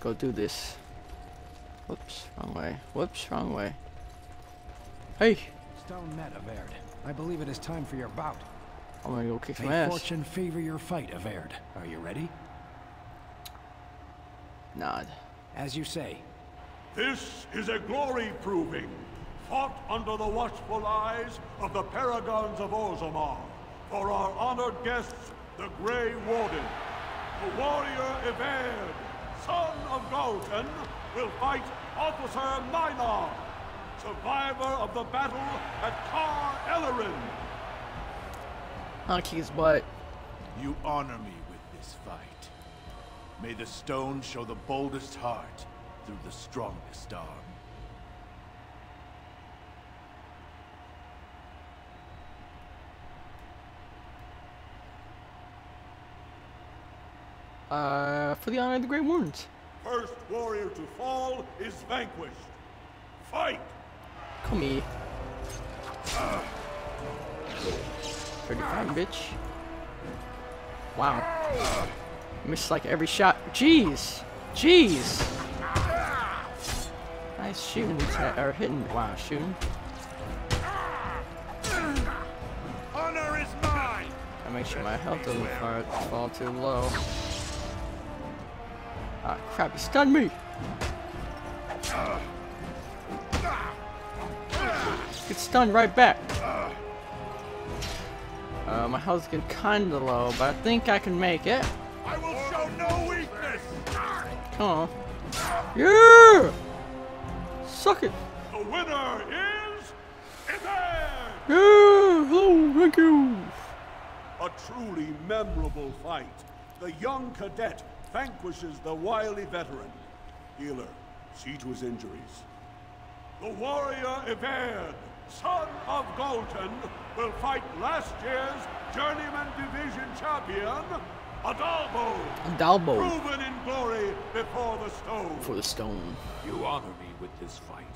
go do this. Whoops, wrong way. Whoops, wrong way. Hey, Stone met Everd. I believe it is time for your bout. Oh I'm gonna go kick some May ass. fortune favor your fight, Everd. Are you ready? Nod. As you say. This is a glory proving, fought under the watchful eyes of the paragons of Orzammar, for our honored guests, the Grey Warden. The warrior Everd, son of Galton, will fight Officer Minar, survivor of the battle at Tar Ellerin. I'll kick his butt. You honor me with this fight. May the stone show the boldest heart through the strongest arm. Uh, for the honor of the Grey Wardens. First warrior to fall is vanquished. Fight! Come here. 35, bitch. Wow. Missed like every shot. Jeez. Jeez. Nice shooting, or hitting. Wow, shooting. Honor is mine! I make sure my health doesn't fall too low. Ah, crap, he stunned me! Get stunned right back. Uh, my health's getting kinda low, but I think I can make it. I will show no weakness! Come on. Yeah! Suck it! The winner is! Yeah! Hello, thank you! A truly memorable fight. The young cadet vanquishes the wily veteran. Healer, see to his injuries. The warrior Everd, son of Galton, will fight last year's Journeyman Division champion, Adalbo, Adalbo. proven in glory before the stone. for the stone. You honor me with this fight.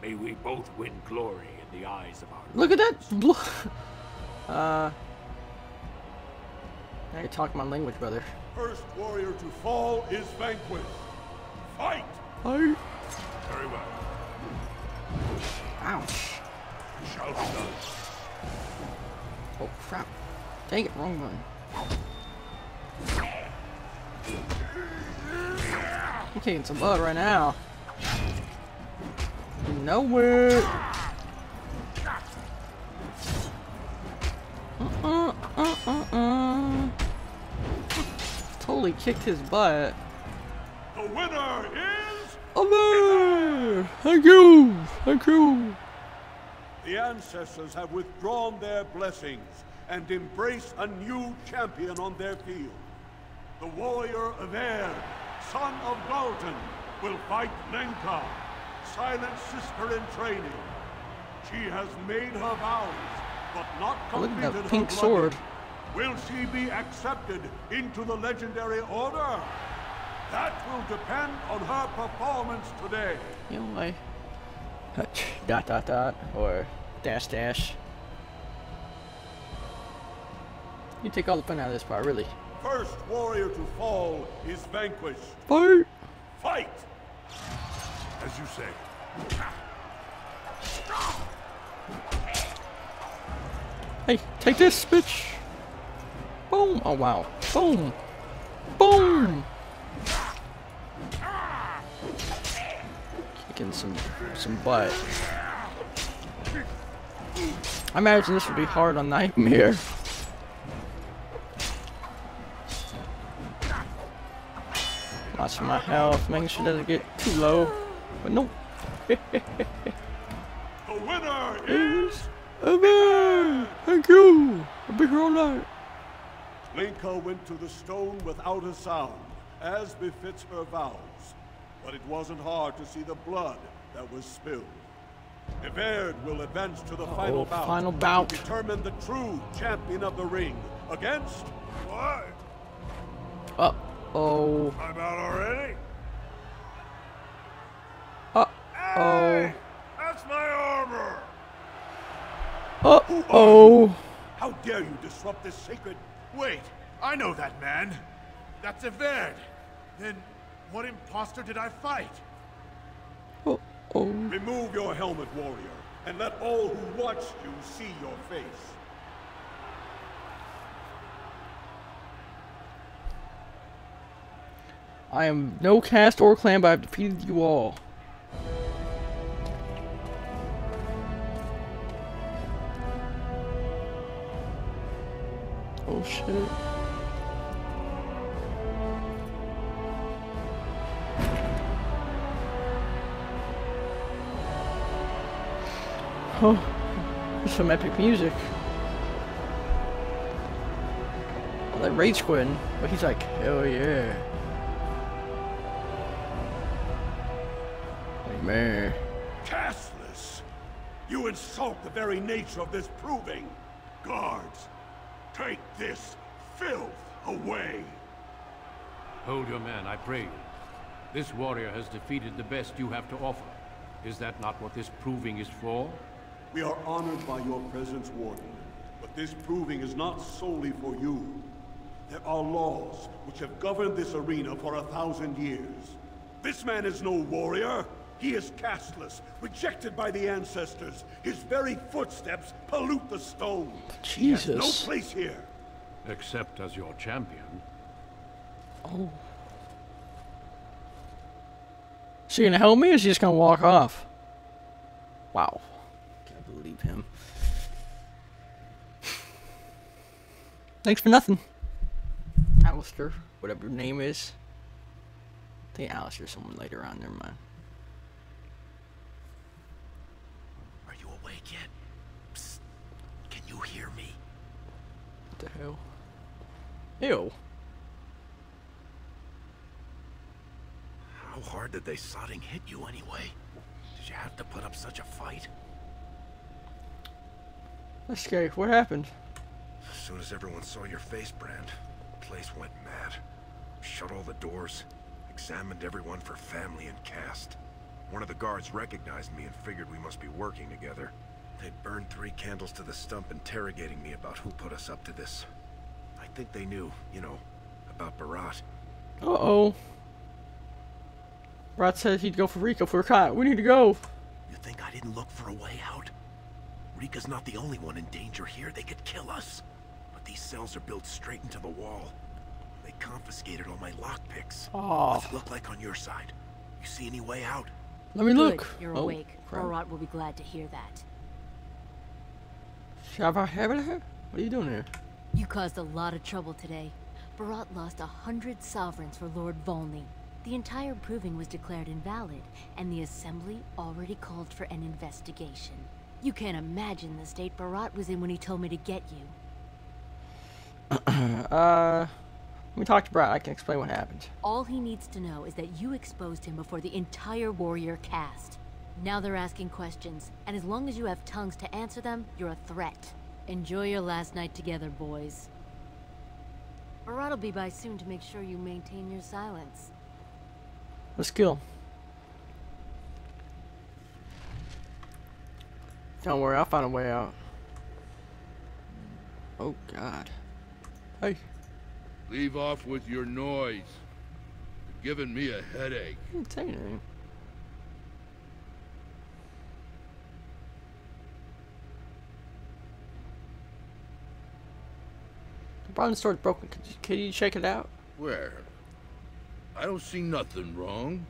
May we both win glory in the eyes of our Look at that! Uh. You're talking my language, brother. First warrior to fall is vanquished. Fight! Hi. Very well. Ouch. Shall be done. Oh crap. Dang it, wrong one. I'm taking some blood right now. You Uh, uh, uh, uh. Totally kicked his butt. The winner is Over! Thank you! Thank you! The ancestors have withdrawn their blessings and embrace a new champion on their field. The warrior Aver, son of Galton, will fight Lenka, silent sister in training. She has made her vows, Look completed at that pink sword. Will she be accepted into the legendary order? That will depend on her performance today. You know, I dot dot dot or dash dash. You take all the fun out of this part, really. First warrior to fall is vanquished. Fight! Fight! As you say. Hey, take this, bitch! Boom! Oh wow! Boom! Boom! Kicking some some butt. I imagine this would be hard on Nightmare. Watching my health, making sure it doesn't get too low. But nope. The winner is Amen! Thank you! I'll be here all night. Linka went to the stone without a sound, as befits her vows. But it wasn't hard to see the blood that was spilled. Everd will advance to the final bout. final bout. To determine the true champion of the ring against What? Uh oh. I'm out already? Uh Hey! That's my armor! oh. Uh oh. How dare you disrupt this sacred Wait, I know that man. That's Everd. Then What imposter did I fight? Oh, oh. Remove your helmet, warrior, and let all who watched you see your face. I am no caste or clan, but I've defeated you all. Oh shit. Oh, some epic music. Like Rage Quitting, but he's like, hell yeah. Like, man. Castless! You insult the very nature of this proving! Guards, take this filth away! Hold your man, I pray you. This warrior has defeated the best you have to offer. Is that not what this proving is for? We are honored by your presence, Warden. But this proving is not solely for you. There are laws which have governed this arena for a thousand years. This man is no warrior. He is castless, rejected by the ancestors. His very footsteps pollute the stone. He has no place here. Except as your champion. Oh. Is she gonna help me or is she just gonna walk off? Wow. Can't believe him. Thanks for nothing. Alistair, whatever your name is. I think Alistair someone later on, never mind. Are you awake yet? Psst. Can you hear me? What the hell? Ew. How hard did they sodding hit you anyway? Did you have to put up such a fight? That's scary. What happened? As soon as everyone saw your face, Brand, the place went mad. Shut all the doors, examined everyone for family and caste. One of the guards recognized me and figured we must be working together. They burned three candles to the stump interrogating me about who put us up to this. I think they knew, you know, about Beraht. Uh-oh. Rod said he'd go for Rica if we we're caught. We need to go. You think I didn't look for a way out? Rica's not the only one in danger here. They could kill us. But these cells are built straight into the wall. They confiscated all my lockpicks. Aw. Ah. What's it look like on your side? You see any way out? Let me Good, look. you're oh, awake. crap. Beraht will be glad to hear that. What are you doing here? You caused a lot of trouble today. Beraht lost a hundred sovereigns for Lord Volney. The entire proving was declared invalid, and the Assembly already called for an investigation. You can't imagine the state Beraht was in when he told me to get you. Uh, let me talk to Brad. I can explain what happened. All he needs to know is that you exposed him before the entire warrior caste. Now they're asking questions, and as long as you have tongues to answer them, you're a threat. Enjoy your last night together, boys. Beraht will be by soon to make sure you maintain your silence. Let's kill. Don't worry, I'll find a way out. Oh God. Hey, Leave off with your noise. You're giving me a headache. I didn't say anything. Bottom store's broken. Can you, could you check it out? Where? I don't see nothing wrong.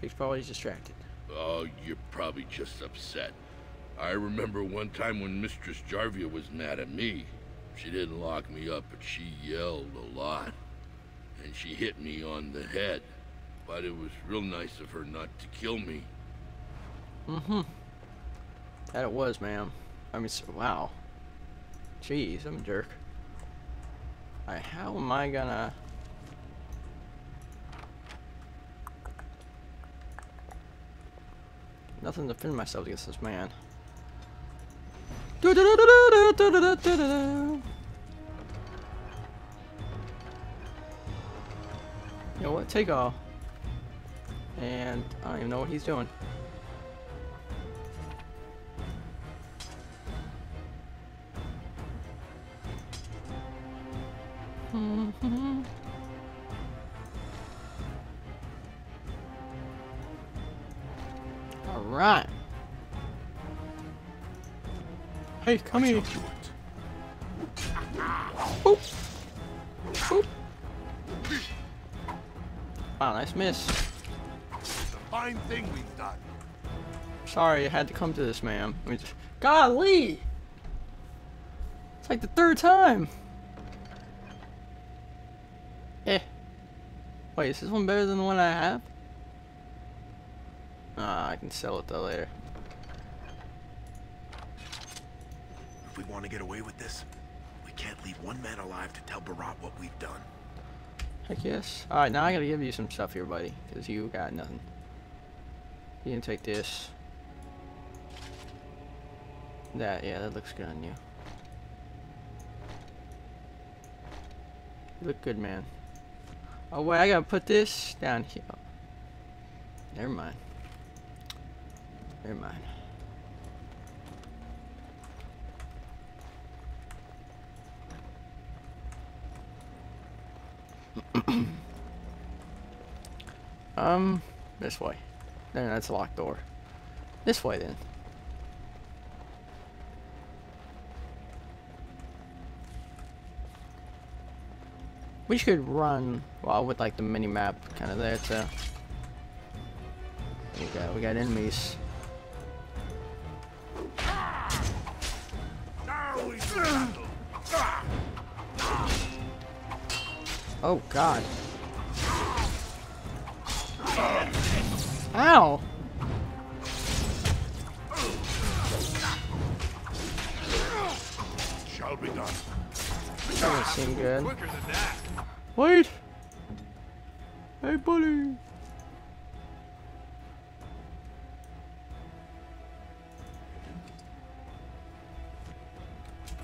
He's probably distracted. Oh, you're probably just upset. I remember one time when Mistress Jarvia was mad at me. She didn't lock me up, but she yelled a lot. And she hit me on the head. But it was real nice of her not to kill me. Mm-hmm. That it was, ma'am. I mean, wow. Jeez, I'm a jerk. Alright, how am I gonna... Nothing to defend myself against this man. You know what? Take all. And I don't even know what he's doing. All right. Hey, come here. Boop. Boop. Wow, nice miss. fine thing we've done. Sorry, I had to come to this, ma'am. Golly! It's like the third time! Wait, is this one better than the one I have? Ah, I can sell it though later. If we want to get away with this, we can't leave one man alive to tell Beraht what we've done. Heck yes. Alright, now I gotta give you some stuff here, buddy. Because you got nothing. You can take this. That, yeah, that looks good on you. You look good, man. Oh, wait, I gotta put this down here. Never mind. Never mind. um, this way. No, that's a locked door. This way, then. We should run, well, with like the mini map kind of there too. We got, we got enemies. Oh God. Ow! Shall be done. That doesn't seem good. Wait! Hey, buddy!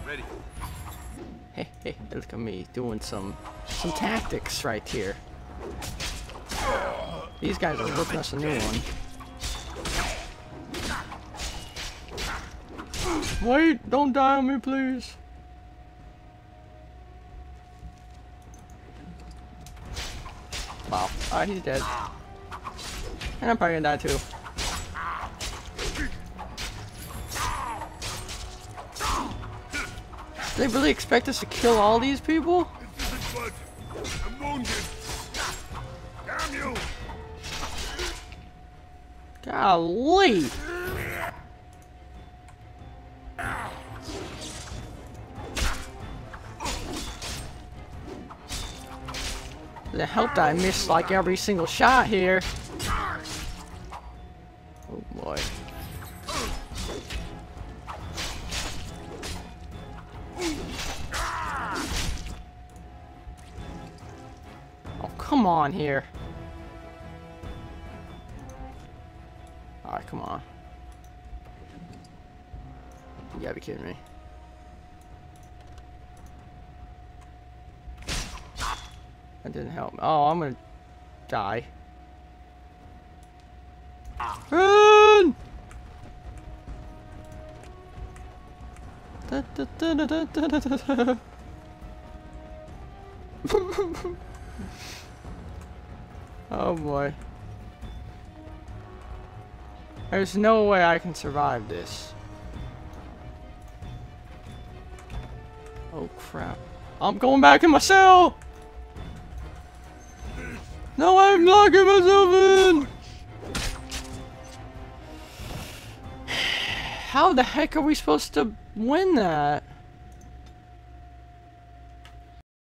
Ready. Hey, hey, look at me doing some some tactics right here. These guys are ripping us a new one. Wait, don't die on me, please. Wow. Alright, he's dead. And I'm probably gonna die too. They really expect us to kill all these people? I'm wounded. Damn you! Golly! The help that I missed like every single shot here. Oh boy. Oh, come on here. Alright, come on. You gotta be kidding me. That didn't help. Oh, I'm gonna die. Run! Oh boy. There's no way I can survive this. Oh crap. I'm going back in my cell! No, I'm locking myself in! How the heck are we supposed to win that?